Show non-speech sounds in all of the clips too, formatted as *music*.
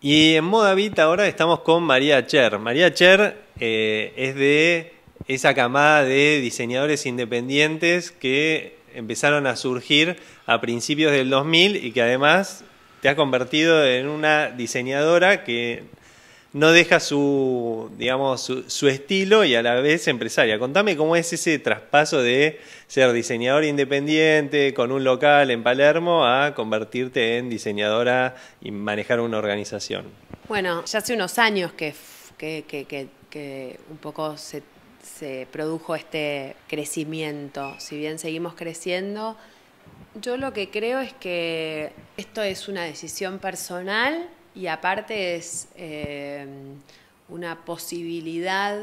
Y en Moda Beat ahora estamos con María Cher. María Cher eh, es de esa camada de diseñadores independientes que empezaron a surgir a principios del 2000 y que además te ha convertido en una diseñadora que no deja su, digamos, su, estilo y a la vez empresaria. Contame cómo es ese traspaso de ser diseñador independiente con un local en Palermo a convertirte en diseñadora y manejar una organización. Bueno, ya hace unos años que, que, un poco se, se produjo este crecimiento. Si bien seguimos creciendo, yo lo que creo es que esto es una decisión personal y aparte es eh, una posibilidad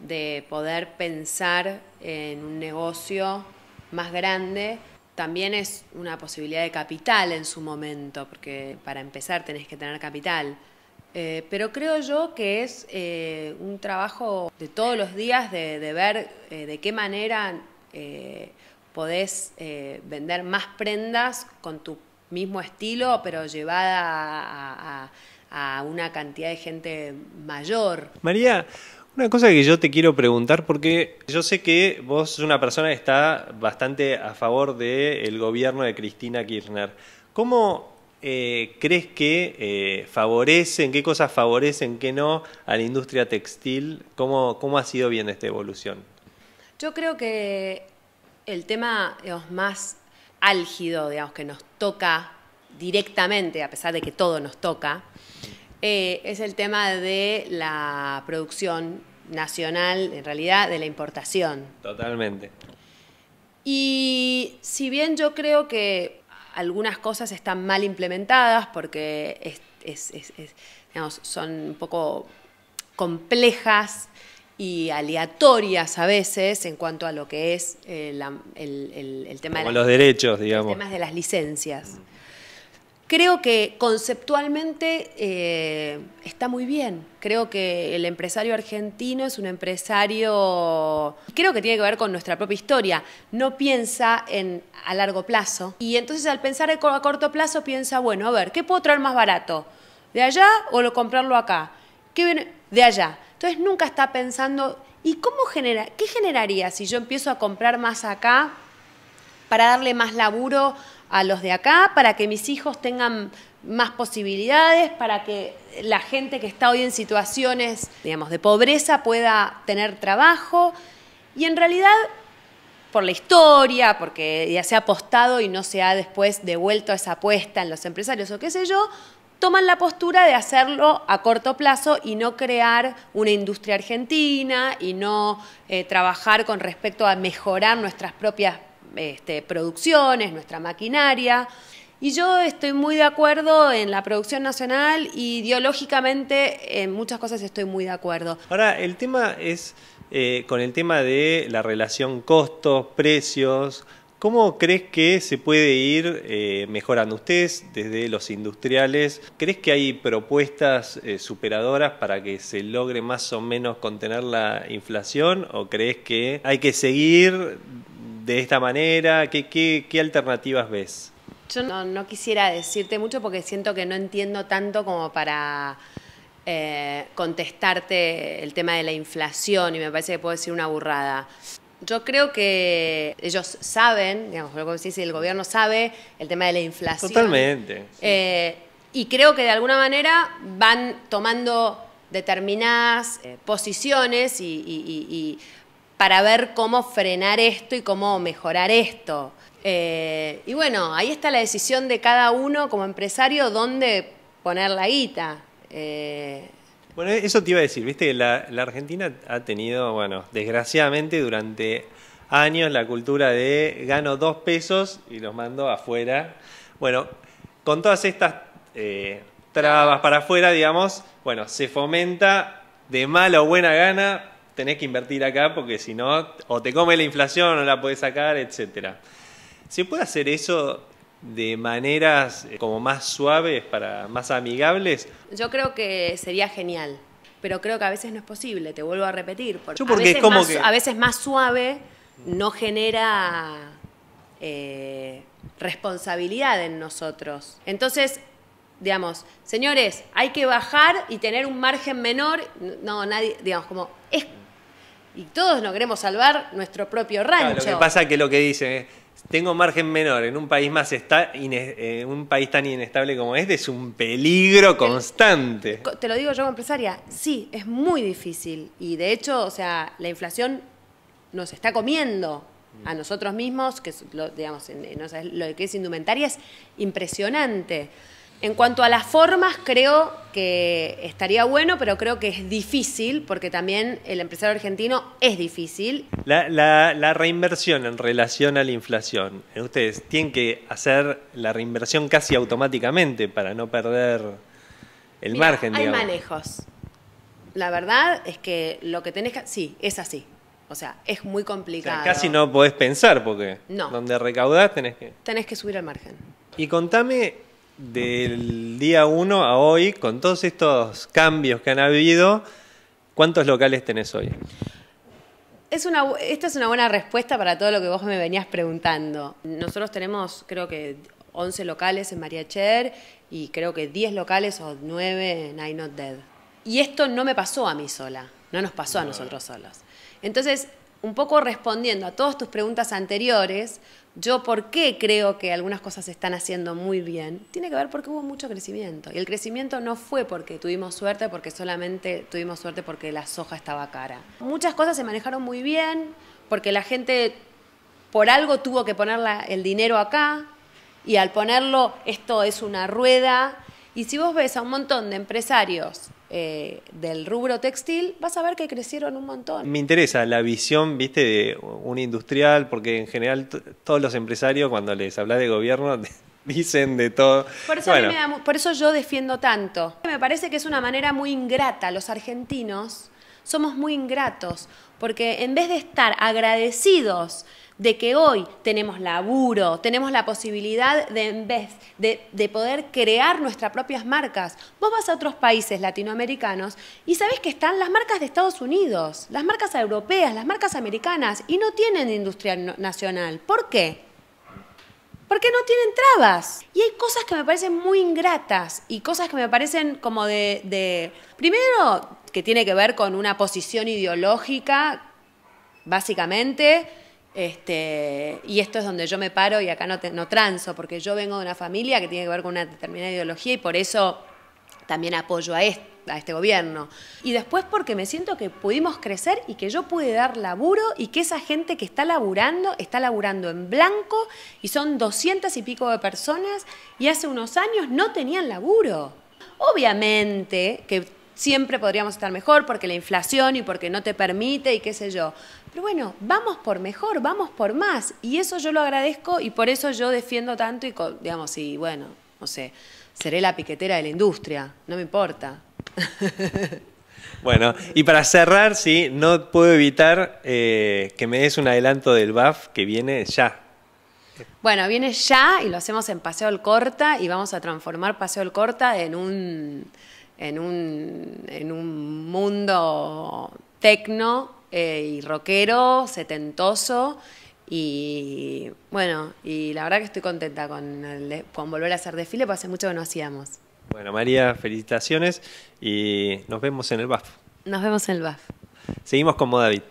de poder pensar en un negocio más grande. También es una posibilidad de capital en su momento, porque para empezar tenés que tener capital. Eh, pero creo yo que es eh, un trabajo de todos los días de, ver de qué manera podés vender más prendas con tu mismo estilo, pero llevada a, una cantidad de gente mayor. María, una cosa que yo te quiero preguntar, porque yo sé que vos sos una persona que está bastante a favor del gobierno de Cristina Kirchner. ¿Cómo eh, crees que eh, favorecen, qué cosas favorecen, qué no a la industria textil? ¿Cómo, cómo ha sido bien esta evolución? Yo creo que el tema más álgido, digamos, que nos toca directamente, a pesar de que todo nos toca, eh, es el tema de la producción nacional, en realidad de la importación. Totalmente. Y si bien yo creo que algunas cosas están mal implementadas porque son un poco complejas y aleatorias a veces en cuanto a lo que es eh, el, tema de los derechos, digamos. temas de las licencias. Creo que conceptualmente eh, está muy bien. Creo que el empresario argentino es un empresario, creo que tiene que ver con nuestra propia historia. No piensa en a largo plazo. Y entonces al pensar a corto plazo piensa, bueno, a ver, ¿qué puedo traer más barato? ¿De allá o lo comprarlo acá? ¿Qué viene? De allá. Entonces nunca está pensando, ¿y cómo genera, qué generaría si yo empiezo a comprar más acá para darle más laburo a los de acá, para que mis hijos tengan más posibilidades, para que la gente que está hoy en situaciones, digamos, de pobreza pueda tener trabajo? Y en realidad por la historia, porque ya se ha apostado y no se ha después devuelto esa apuesta en los empresarios o qué sé yo, toman la postura de hacerlo a corto plazo y no crear una industria argentina y no eh, trabajar con respecto a mejorar nuestras propias este, producciones, nuestra maquinaria. Y yo estoy muy de acuerdo en la producción nacional y ideológicamente en muchas cosas estoy muy de acuerdo. Ahora, el tema es eh, con el tema de la relación costos, precios, ¿Cómo crees que se puede ir eh, mejorando? Ustedes, desde los industriales, ¿crees que hay propuestas eh, superadoras para que se logre más o menos contener la inflación? ¿O crees que hay que seguir de esta manera? ¿Qué, alternativas ves? Yo no, quisiera decirte mucho porque siento que no entiendo tanto como para eh, contestarte el tema de la inflación y me parece que puedo decir una burrada. Yo creo que ellos saben, digamos, lo que el gobierno sabe el tema de la inflación. Totalmente. Eh, y creo que de alguna manera van tomando determinadas eh, posiciones y, para ver cómo frenar esto y cómo mejorar esto. Eh, y bueno, ahí está la decisión de cada uno como empresario dónde poner la guita. Bueno, eso te iba a decir, viste, la, la Argentina ha tenido, bueno, desgraciadamente durante años la cultura de gano dos pesos y los mando afuera. Bueno, con todas estas eh, trabas para afuera, digamos, bueno, se fomenta de mala o buena gana, tenés que invertir acá porque si no, o te come la inflación no la podés sacar, etcétera. ¿Se puede hacer eso de maneras eh, como más suaves, para más amigables? Yo creo que sería genial, pero creo que a veces no es posible, te vuelvo a repetir. Porque, a, veces más, a veces más suave no genera eh, responsabilidad en nosotros. Entonces, digamos, señores, hay que bajar y tener un margen menor. No, nadie, digamos, como es. Y todos nos queremos salvar nuestro propio Claro, rancho. lo que pasa es que lo que dice es, tengo margen menor en un país más ine- eh, un país tan inestable como este es un peligro constante. Co- Te lo digo yo como empresaria, sí, es muy difícil. Y de hecho, o sea, la inflación nos está comiendo a nosotros mismos, que es lo, digamos, en- en- o sea, lo que es indumentaria es impresionante. En cuanto a las formas, creo que estaría bueno, pero creo que es difícil, porque también el empresario argentino es difícil. La, la- la reinversión en relación a la inflación, eh, ustedes tienen que hacer la reinversión casi automáticamente para no perder el margen, Hay digamos. manejos. La verdad es que lo que tenés que... Sí, es así. O sea, es muy O sea, complicado. casi no podés pensar porque No. donde recaudás tenés que... Tenés que subir el margen. Y contame del día 1 a hoy, con todos estos cambios que han habido, ¿cuántos locales tenés hoy? Es una, esta es una buena respuesta para todo lo que vos me venías preguntando. Nosotros tenemos, creo que 11 locales en María Cher y creo que 10 locales o 9 en I Not Dead. Y esto no me pasó a mí sola, no nos pasó a nosotros solos. Entonces, un poco respondiendo a todas tus preguntas anteriores, yo por qué creo que algunas cosas se están haciendo muy bien, tiene que ver porque hubo mucho crecimiento. Y el crecimiento no fue porque tuvimos suerte, porque solamente tuvimos suerte porque la soja estaba cara. Muchas cosas se manejaron muy bien, porque la gente por algo tuvo que poner la- el dinero acá, y al ponerlo, esto es una rueda. Y si vos ves a un montón de empresarios eh, del rubro textil, vas a ver que crecieron un montón. Me interesa la visión, viste, de un industrial, porque en general todos los empresarios cuando les hablas de gobierno *laughs* dicen de todo. Por eso, Bueno, da por eso yo defiendo tanto. Me parece que es una manera muy ingrata. Los argentinos somos muy ingratos, porque en vez de estar agradecidos de que hoy tenemos laburo, tenemos la posibilidad de, en vez de, de poder crear nuestras propias marcas, vos vas a otros países latinoamericanos y sabés que están las marcas de Estados Unidos, las marcas europeas, las marcas americanas, y no tienen industria nacional. ¿Por qué? Porque no tienen trabas. Y hay cosas que me parecen muy ingratas y cosas que me parecen como de, de- Primero, que tiene que ver con una posición ideológica, básicamente. Este, y esto es donde yo me paro y acá no, te- no transo, porque yo vengo de una familia que tiene que ver con una determinada ideología y por eso también apoyo a a este gobierno. Y después porque me siento que pudimos crecer y que yo pude dar laburo y que esa gente que está laburando, está laburando en blanco y son doscientas y pico de personas y hace unos años no tenían laburo. Obviamente que siempre podríamos estar mejor porque la inflación y porque no te permite y qué sé yo. Pero bueno, vamos por mejor, vamos por más. Y eso yo lo agradezco y por eso yo defiendo tanto y, digamos, y bueno, no sé, seré la piquetera de la industria, no me importa. *laughs* Bueno, y para cerrar, sí, no puedo evitar eh, que me des un adelanto del BAF que viene ya. Bueno, viene ya y lo hacemos en Paseo El Corta y vamos a transformar Paseo El Corta en un, en un, en un mundo tecno eh, y rockero, setentoso. Y bueno, y la verdad que estoy contenta con, el con volver a hacer desfile, porque hace mucho que no hacíamos. Bueno, María, felicitaciones y nos vemos en el BAF. Nos vemos en el BAF. Seguimos con David.